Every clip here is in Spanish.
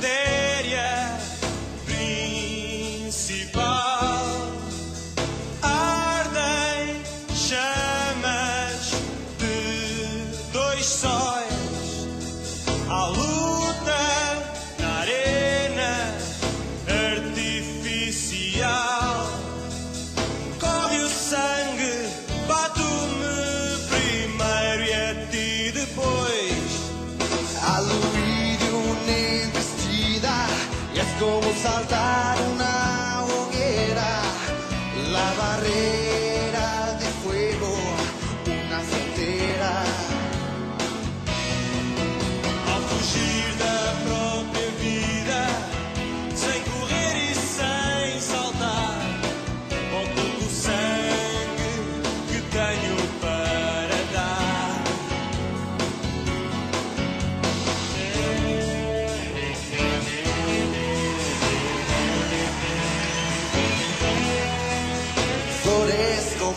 someday. saltaram.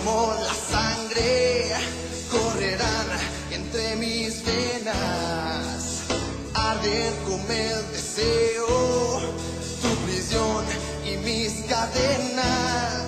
como la sangre correrán entre mis venas. Arder como el deseo, tu prisión y mis cadenas.